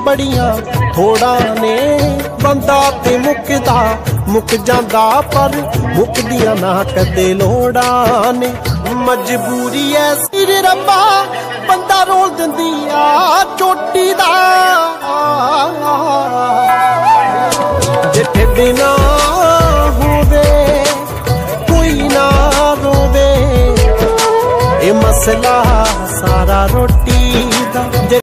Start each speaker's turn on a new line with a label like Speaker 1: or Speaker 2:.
Speaker 1: ਬੜੀਆਂ ਥੋੜਾ ਨੇ। ਬੰਦਾ ਤੇ ਮੁੱਕਦਾ, ਮੁੱਕ ਜਾਂਦਾ ਪਰ ਮੁੱਕਦੀਆਂ ਨਾ ਕਦੇ ਲੋੜਾਂ ਨੇ। ਮਜਬੂਰੀ ਐ ਸਿਰ ਰੱਬਾ, ਬੰਦਾ ਰੋਲ ਦਿੰਦੀ ਆ ਚੋਟੀ ਦਾ ਜਿੱਥੇ ਠੇਡੇ ਹੋਵੇ, ਕੋਈ ਨਾ ਰੋਵੇ। ਇਹ ਮਸਲਾ ਸਾਰਾ ਰੋਟੀ